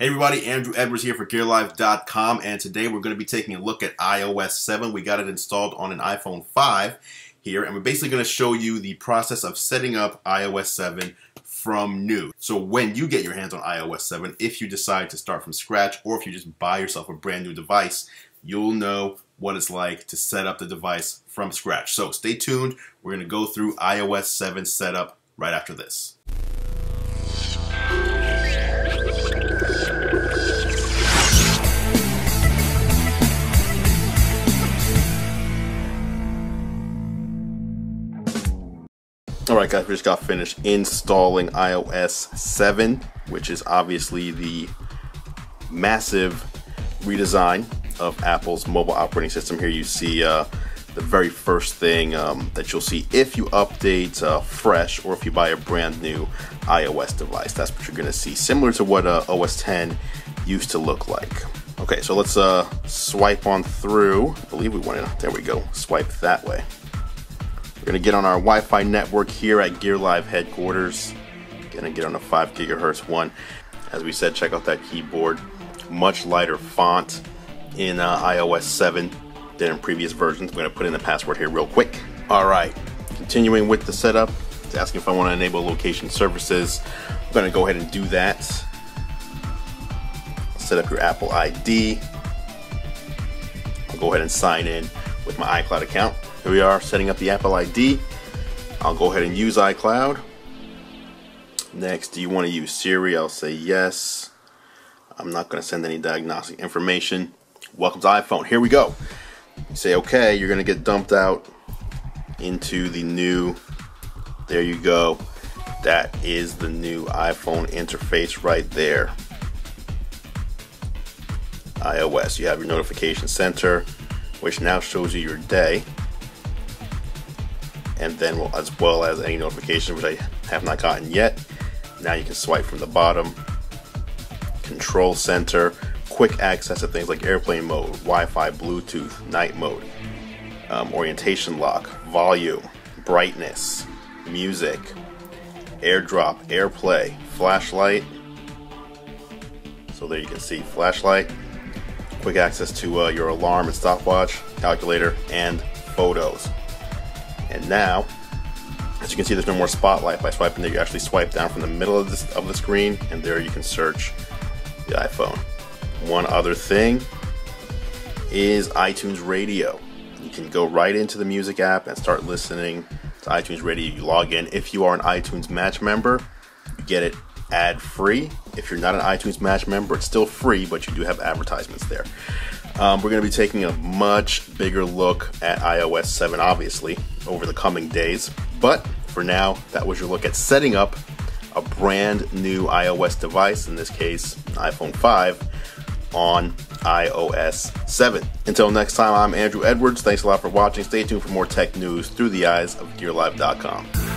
Hey everybody, Andru Edwards here for GearLive.com and today we're going to be taking a look at iOS 7. We got it installed on an iPhone 5 here and we're basically going to show you the process of setting up iOS 7 from new. So when you get your hands on iOS 7, if you decide to start from scratch or if you just buy yourself a brand new device, you'll know what it's like to set up the device from scratch. So stay tuned. We're going to go through iOS 7 setup right after this. Alright guys, we just got finished installing iOS 7, which is obviously the massive redesign of Apple's mobile operating system. Here you see uh, the very first thing um, that you'll see if you update uh, fresh or if you buy a brand new iOS device. That's what you're going to see, similar to what uh, OS 10 used to look like. Okay, so let's uh, swipe on through. I believe we want to, there we go, swipe that way. We're gonna get on our Wi-Fi network here at Gear Live headquarters. Gonna get on a 5 gigahertz one. As we said, check out that keyboard. Much lighter font in uh, iOS 7 than in previous versions. I'm gonna put in the password here real quick. All right, continuing with the setup. It's asking if I wanna enable location services. I'm gonna go ahead and do that. Set up your Apple ID. I'll go ahead and sign in with my iCloud account. Here we are setting up the Apple ID. I'll go ahead and use iCloud. Next, do you want to use Siri? I'll say yes. I'm not going to send any diagnostic information. Welcome to iPhone. Here we go. You say okay, you're going to get dumped out into the new. There you go. That is the new iPhone interface right there. iOS. You have your notification center, which now shows you your day and then we'll, as well as any notification which I have not gotten yet. Now you can swipe from the bottom, control center, quick access to things like airplane mode, Wi-Fi, Bluetooth, night mode, um, orientation lock, volume, brightness, music, airdrop, airplay, flashlight. So there you can see flashlight, quick access to uh, your alarm and stopwatch, calculator, and photos. And now, as you can see, there's no more spotlight. By swiping there, you actually swipe down from the middle of, this, of the screen, and there you can search the iPhone. One other thing is iTunes Radio. You can go right into the music app and start listening to iTunes Radio. You log in. If you are an iTunes Match member, you get it ad free. If you're not an iTunes Match member, it's still free, but you do have advertisements there. Um, we're going to be taking a much bigger look at iOS 7, obviously, over the coming days. But for now, that was your look at setting up a brand new iOS device, in this case, iPhone 5, on iOS 7. Until next time, I'm Andru Edwards. Thanks a lot for watching. Stay tuned for more tech news through the eyes of GearLive.com.